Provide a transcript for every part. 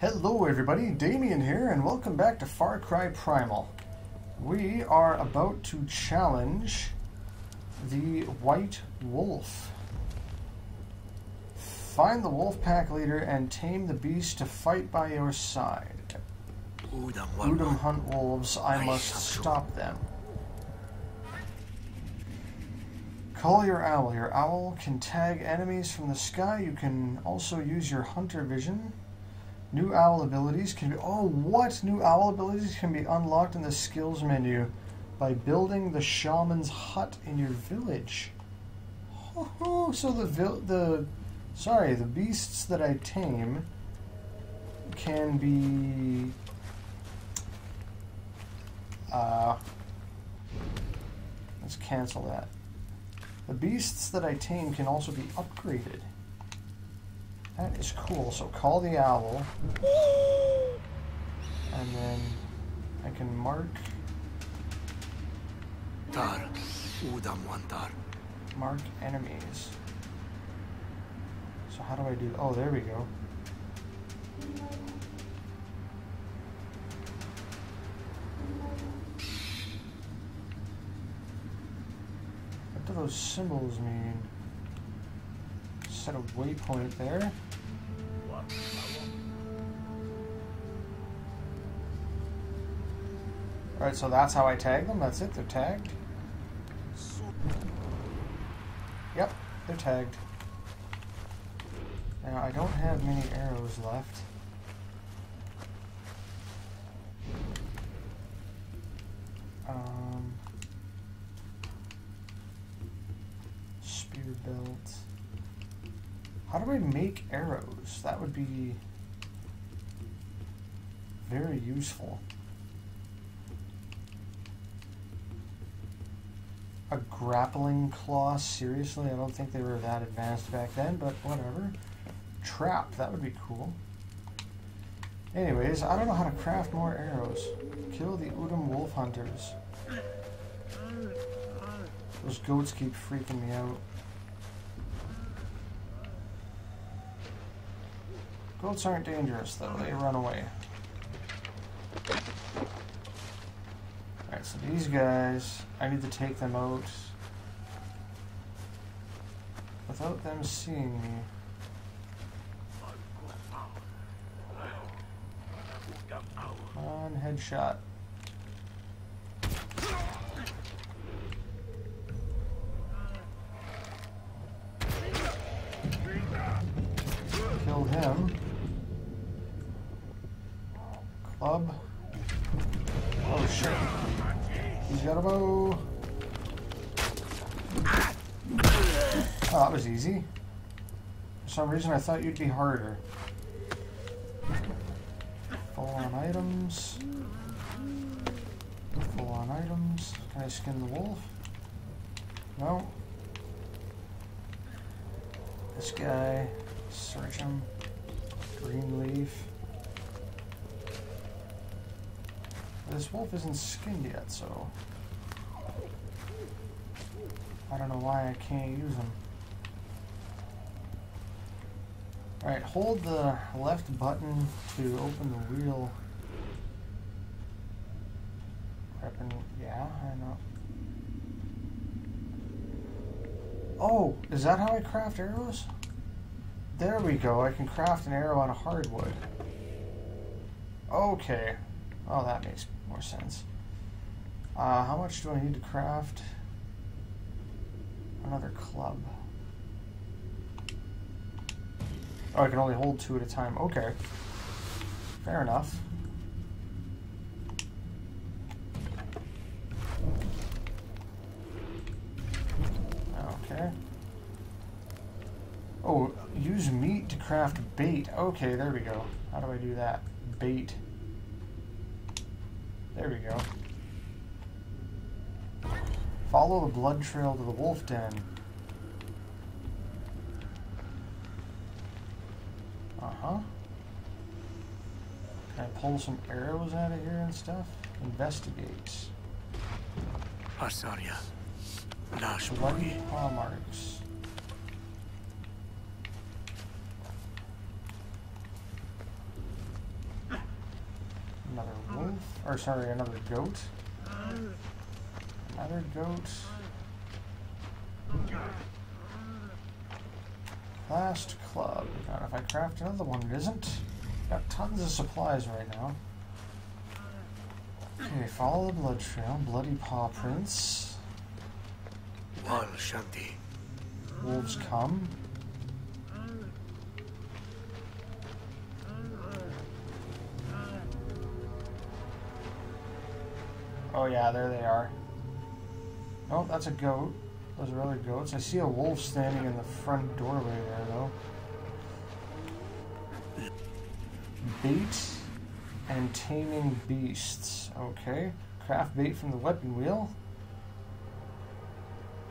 Hello everybody, Damien here, and welcome back to Far Cry Primal. We are about to challenge the White Wolf. Find the wolf pack leader and tame the beast to fight by your side. Udam hunt wolves, I must stop them. Call your owl. Your owl can tag enemies from the sky. You can also use your hunter vision. New owl abilities can be. Oh, what? New owl abilities can be unlocked in the skills menu by building the shaman's hut in your village. Oh, so the the sorry, the beasts that I tame can be uh let's cancel that. The beasts that I tame can also be upgraded. That is cool. So call the owl. And then I can mark Tar, mark enemies. So how do I do oh there we go. What do those symbols mean? Set a waypoint there. Alright, so that's how I tag them? That's it? They're tagged? Yep, they're tagged. Now, I don't have many arrows left. Um, spear belt. How do I make arrows? That would be very useful. A grappling claw? Seriously? I don't think they were that advanced back then, but whatever. Trap, that would be cool. Anyways, I don't know how to craft more arrows. Kill the Udam wolf hunters. Those goats keep freaking me out. Goats aren't dangerous though, they run away. Alright, so these guys, I need to take them out without them seeing me. On, headshot. Kill him. Club. Oh shit. He's got a bow. Oh, that was easy. For some reason I thought you'd be harder. Full on items. Full on items. Can I skin the wolf? No. This guy. Search him. Green leaf. This wolf isn't skinned yet, so I don't know why I can't use him. Alright, hold the left button to open the wheel. Yeah, I know. Oh, is that how I craft arrows? There we go, I can craft an arrow out of hardwood. Okay. Oh, that makes more sense. Uh, how much do I need to craft? Another club. Oh, I can only hold two at a time. Okay. Fair enough. Okay. Oh, use meat to craft bait. Okay, there we go. How do I do that? Bait. There we go. Follow the blood trail to the wolf den. Uh-huh. Can I pull some arrows out of here and stuff? Investigate. Asaria. Nash Bloody paw marks. Or sorry, another goat. Another goat. Last club. God, if I craft another one, it isn't. Got tons of supplies right now. Okay, follow the blood trail. Bloody paw prints. Wal Shanti. Wolves come. Oh yeah, there they are. Oh, that's a goat. Those are other goats. I see a wolf standing in the front doorway there, though. Bait and taming beasts. Okay. Craft bait from the weapon wheel.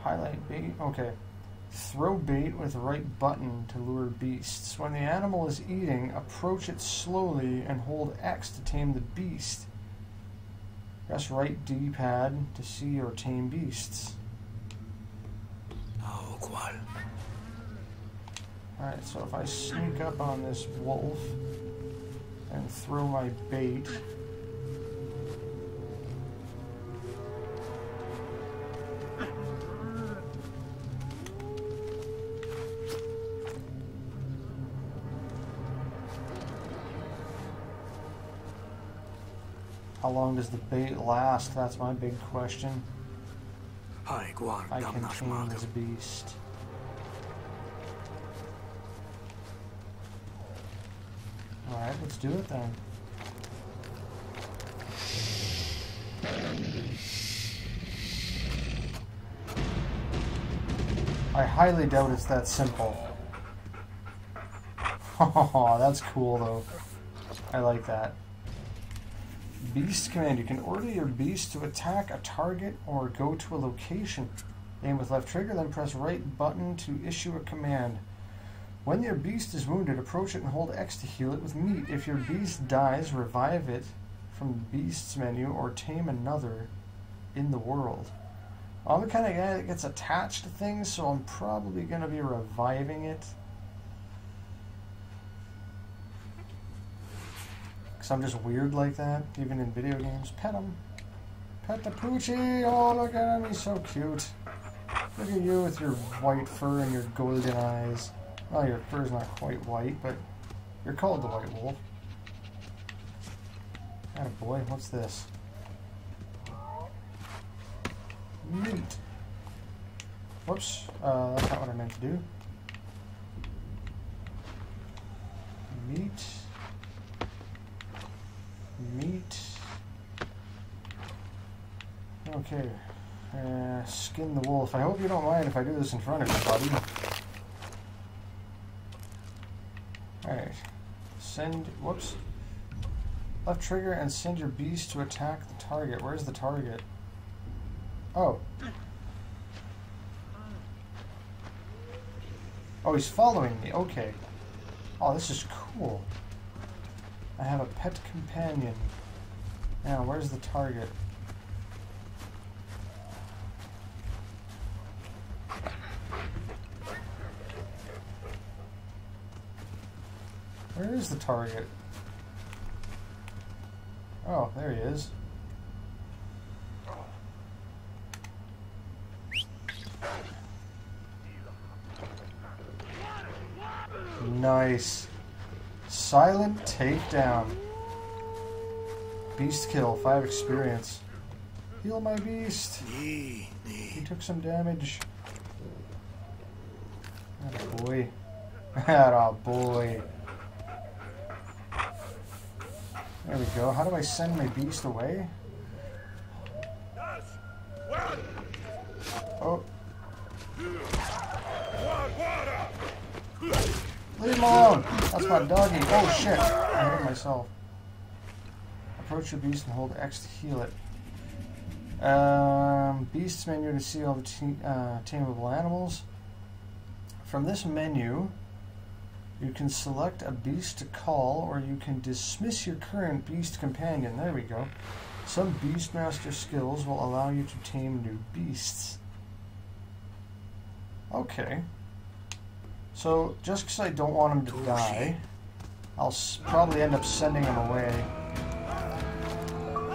Highlight bait. Okay. Throw bait with right button to lure beasts. When the animal is eating, approach it slowly and hold X to tame the beast. Press right D pad to see or tame beasts. Oh, Ao Qual. Alright, so if I sneak up on this wolf and throw my bait. How long does the bait last? That's my big question. I can tame this beast. Alright, let's do it then. I highly doubt it's that simple. Oh, that's cool though. I like that. Beast command. You can order your beast to attack a target or go to a location. Aim with left trigger, then press right button to issue a command. When your beast is wounded, approach it and hold X to heal it with meat. If your beast dies, revive it from the beast's menu or tame another in the world. I'm the kind of guy that gets attached to things, so I'm probably going to be reviving it. Because I'm just weird like that, even in video games. Pet him. Pet the Poochie! Oh, look at him, he's so cute. Look at you with your white fur and your golden eyes. Well, your fur's not quite white, but you're called the White Wolf. Oh boy, what's this? Meat. Whoops, uh, that's not what I meant to do. Meat. Meat. Okay. Uh, skin the wolf. I hope you don't mind if I do this in front of you, buddy. Alright. Send. Whoops. Left trigger and send your beast to attack the target. Where's the target? Oh. Oh, he's following me. Okay. Oh, this is cool. I have a pet companion. Now, where's the target? Where is the target? Oh, there he is. Nice. Silent takedown. Beast kill, 5 experience. Heal my beast. He took some damage. Atta boy. Atta boy. There we go. How do I send my beast away? Oh. Leave him alone! That's my doggy. Oh shit! I hit myself. Approach your beast and hold X to heal it. Um, beasts menu to see all the uh, tameable animals. From this menu, you can select a beast to call, or you can dismiss your current beast companion. There we go. Some Beastmaster skills will allow you to tame new beasts. Okay. So, just because I don't want him to die, I'll s- probably end up sending him away.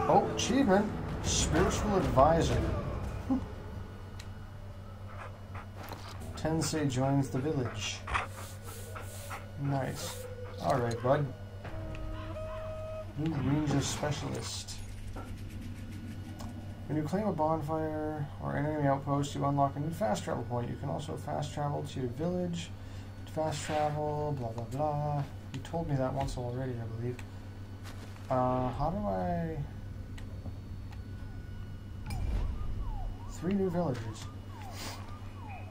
Oh, achievement. Spiritual advisor. Tensay joins the village. Nice. Alright, bud. New ranger specialist. When you claim a bonfire or an enemy outpost, you unlock a new fast travel point. You can also fast travel to your village. Fast travel, blah blah blah. You told me that once already, I believe. Uh, how do I... Three new villagers.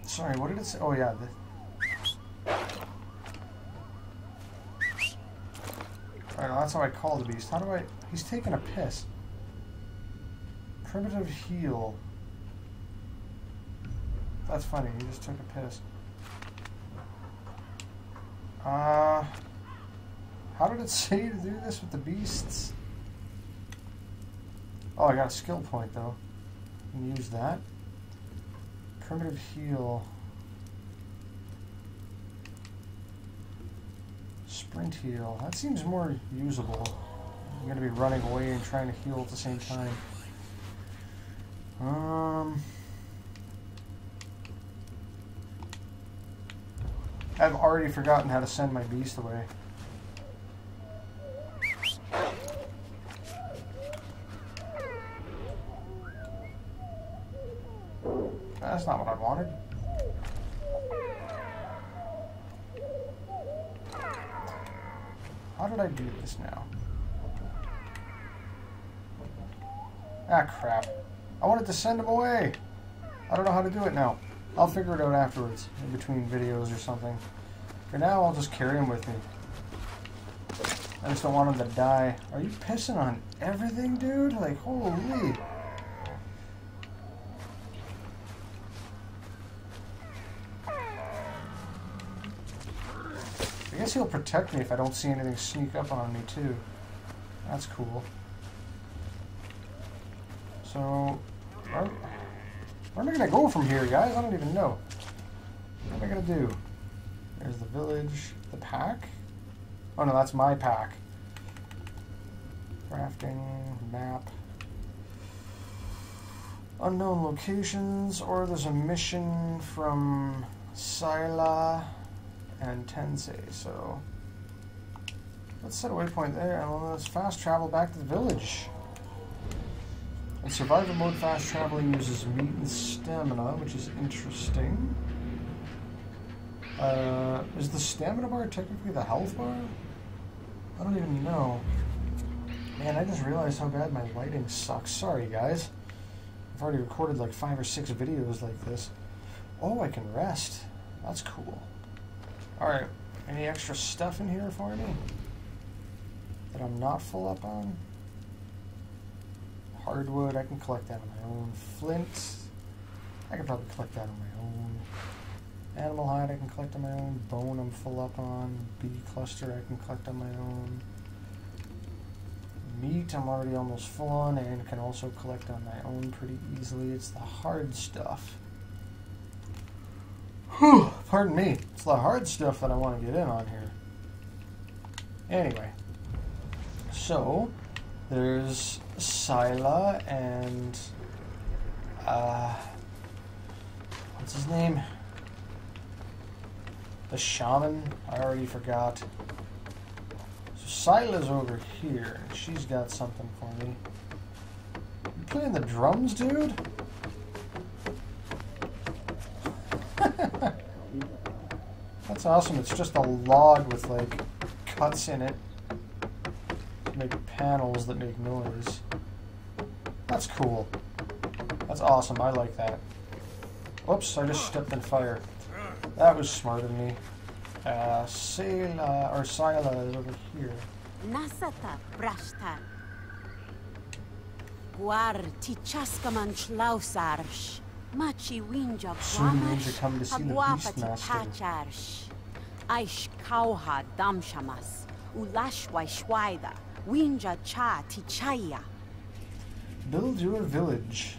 Sorry, what did it say? Oh yeah. Alright, now that's how I call the beast. How do I... He's taking a piss. Primitive heal. That's funny, he just took a piss. Uh... How did it say to do this with the beasts? Oh, I got a skill point though. Use that. Primitive heal. Sprint heal. That seems more usable. I'm gonna be running away and trying to heal at the same time. Um. I've already forgotten how to send my beast away. That's not what I wanted. How did I do this now? Ah, crap. I wanted to send him away. I don't know how to do it now. I'll figure it out afterwards, in between videos or something. For now, I'll just carry him with me. I just don't want him to die. Are you pissing on everything, dude? Like, holy. I guess he'll protect me if I don't see anything sneak up on me, too. That's cool. So, where, am I to go from here, guys? I don't even know. What am I to do? There's the village. The pack? Oh, no, that's my pack. Crafting, map. Unknown locations, or there's a mission from Sila and Tensay, so let's set a waypoint there and let's fast travel back to the village. In survival mode, fast traveling uses meat and stamina, which is interesting. Uh, is the stamina bar technically the health bar? I don't even know. Man, I just realized how bad my lighting sucks. Sorry, guys. I've already recorded like five or six videos like this. Oh, I can rest. That's cool. Alright, any extra stuff in here for me? That I'm not full up on? Hardwood, I can collect that on my own. Flint, I can probably collect that on my own. Animal hide, I can collect on my own. Bone, I'm full up on. Bee cluster, I can collect on my own. Meat, I'm already almost full on and can also collect on my own pretty easily. It's the hard stuff. Whew, pardon me. It's the hard stuff that I want to get in on here. Anyway, so there's Sila and uh, what's his name? The shaman. I already forgot. So Sila's over here, she's got something for me. You playing the drums, dude? That's awesome. It's just a log with like cuts in it make panels that make noise. That's cool. That's awesome. I like that. Whoops, I just stepped in fire. That was smart of me. Uh, Sela, or Sila is over here. Nasata brashtar. Guar tichaskaman schlausarsh. Machi winja Soon you need to come to see the Beastmaster. Aish kauha damshamas. Ulashwai shwaida. Winja cha tichaya. Build your village.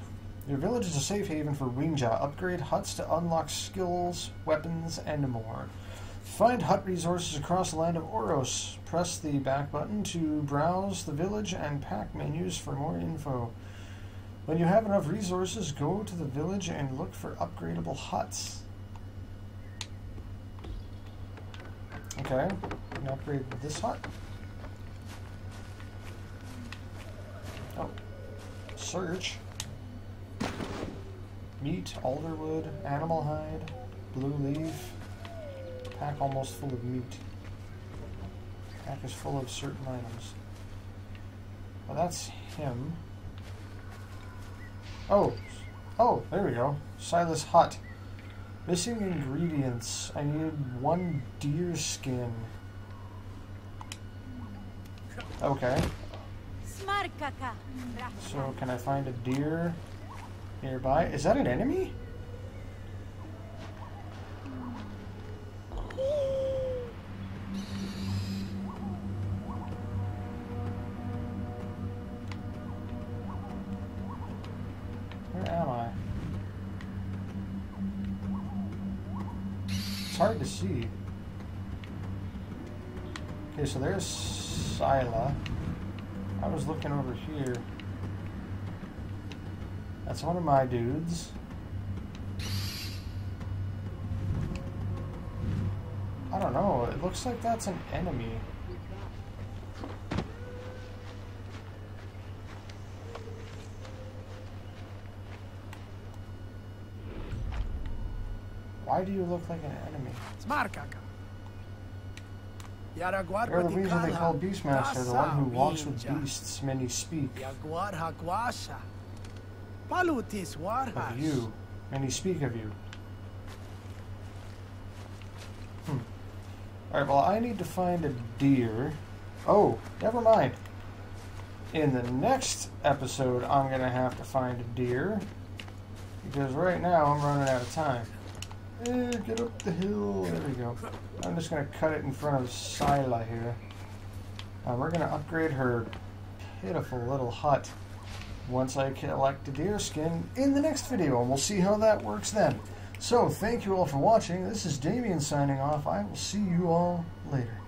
Your village is a safe haven for Wenja. Upgrade huts to unlock skills, weapons, and more. Find hut resources across the land of Oros. Press the back button to browse the village and pack menus for more info. When you have enough resources, go to the village and look for upgradable huts. Okay, we can upgrade this hut. Oh, search. Meat, alderwood, animal hide, blue leaf. Pack almost full of meat. Pack is full of certain items. Well, that's him. Oh, oh, there we go. Silas Hut. Missing ingredients. I need one deer skin. Okay. So can I find a deer nearby? Is that an enemy? Where am I? It's hard to see. Okay, so there's Sila. Looking over here. That's one of my dudes. I don't know. It looks like that's an enemy. Why do you look like an enemy? Smarkaka. Yaraguar You're the reason they call Beastmaster, the one who walks with beasts, many speak. Yaguar Haguasha. Palutis Of you, many speak of you. Hmm. Alright, well, I need to find a deer. Oh, never mind. In the next episode, I'm going to have to find a deer. Because right now, I'm running out of time. Eh, get up the hill. There we go. I'm just going to cut it in front of Sila here. Uh, we're going to upgrade her pitiful little hut once I collect a deer skin in the next video, and we'll see how that works then. So, thank you all for watching. This is Damien signing off. I will see you all later.